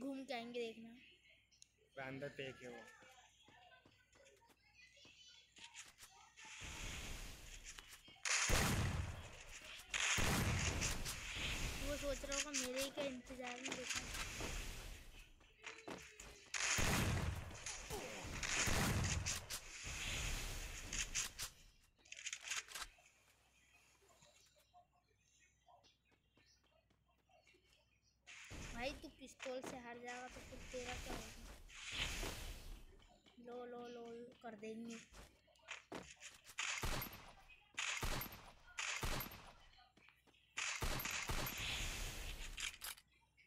घूम के आएँगे देखना। अंदर पेक है वो। वो सोच रहा होगा मेरे ही का इंतज़ार में देखा भाई तू पिस्तौल से हार जाएगा तो फिर तेरा क्या होगा लो लो लो कर देंगे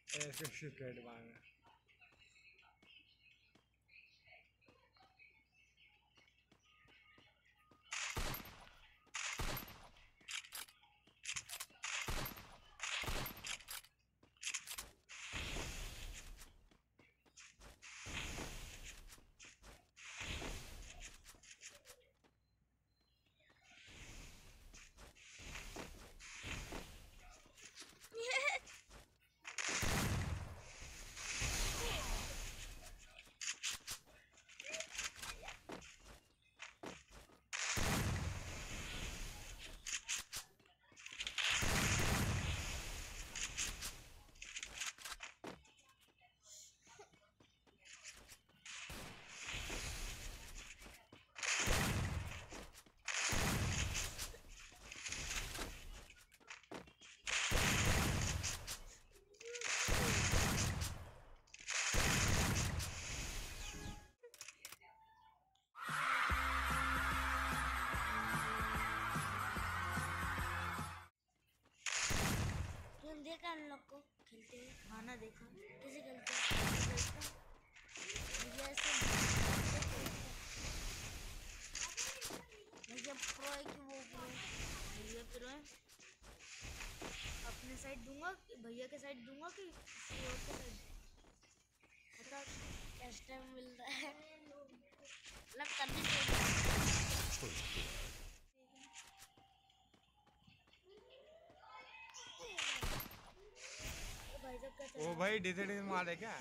ऐसे सिगरेट मांगा तुम देखा हम लोग को खेलते हुए खाना देखा। कैसे खेलते? मुझे ऐसे प्रो है कि वो प्रो भैया प्रो है? अपने साइड दूँगा भैया के साइड दूँगा कि किसी और के साइड पता कैसे टाइम मिल रहा है। लग करनी चाहिए भाई साहब का वो भाई डिजिट मार है क्या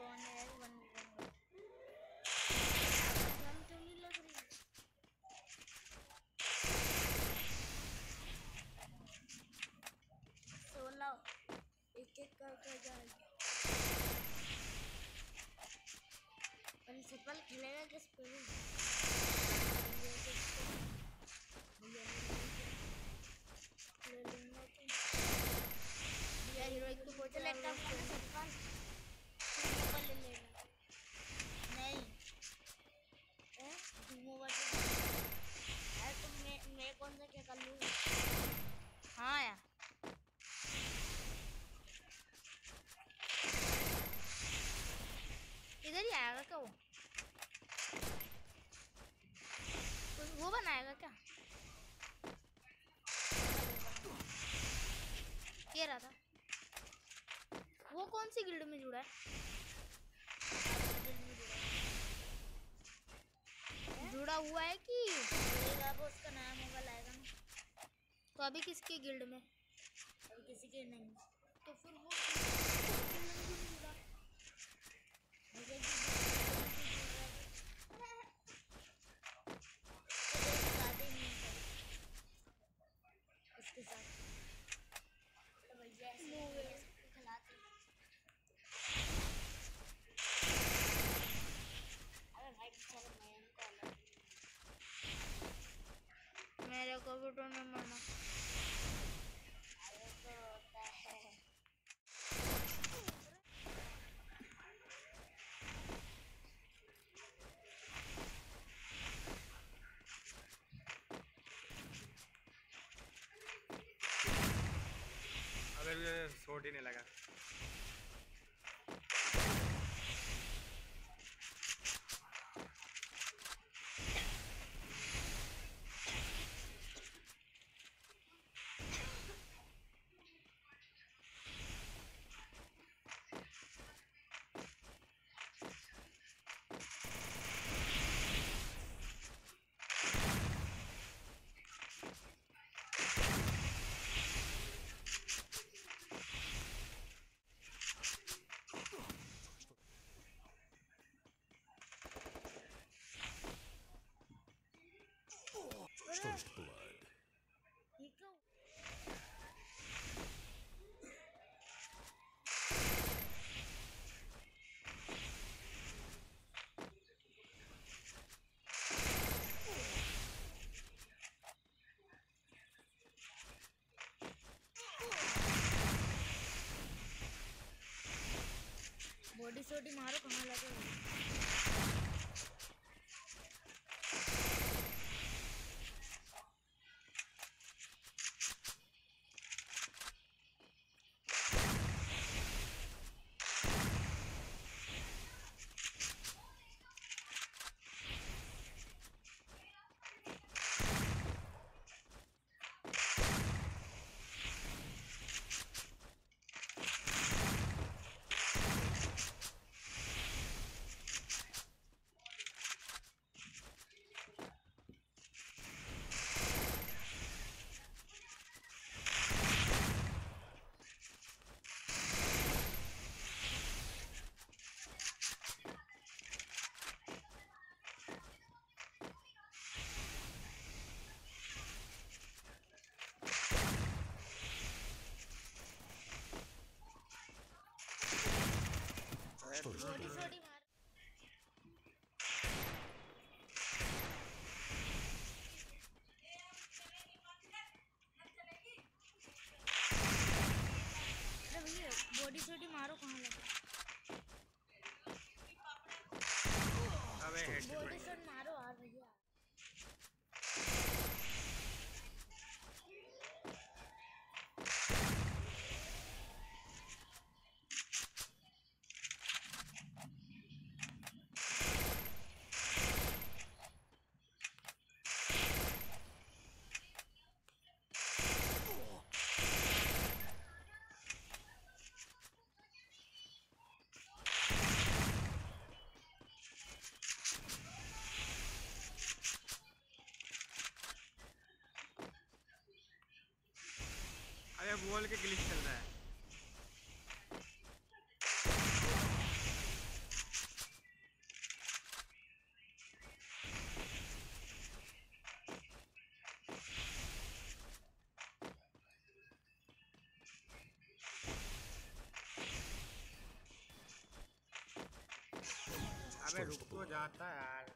वन है वन वन हम तो नहीं लग रही सोलह एक एक करके जाएगी प्रिंसिपल खेलेगा किस पे ले लूँगा तो भैया हीरोइक तो बहुत लेता प्रिंसिपल ले लेगा नहीं ए धूमो वाले अरे तुम मैं मैं कौन सा क्या कर लूँ हाँ यार इधर ही आएगा क्या वो कुछ वो बनाएगा क्या ये रहा था। वो कौन सी गिल्ड में जुड़ा है? जुड़ा हुआ है कि? उसका नाम होगा आएगा ना तो अभी किसके गिल्ड में? अभी किसी के नहीं। तो फिर वो जुड़ा मुझे भी बातें नहीं करी उसके साथ तो भैया ऐसे खिलाते अरे भाई बेचारा मैं को अलग मेरे को भी तो नहीं माना अरे तो होता है अबे मुझे नहीं लगा। First blood. ये क्या बॉडी शॉडी मारो कहाँ लगे First बॉडी blood. शॉडी मार अरे भैया बॉडी शॉडी मारो कहाँ लगे अबे बोल के ग्लिच चल रहा है। अबे रुक तो जाता है यार।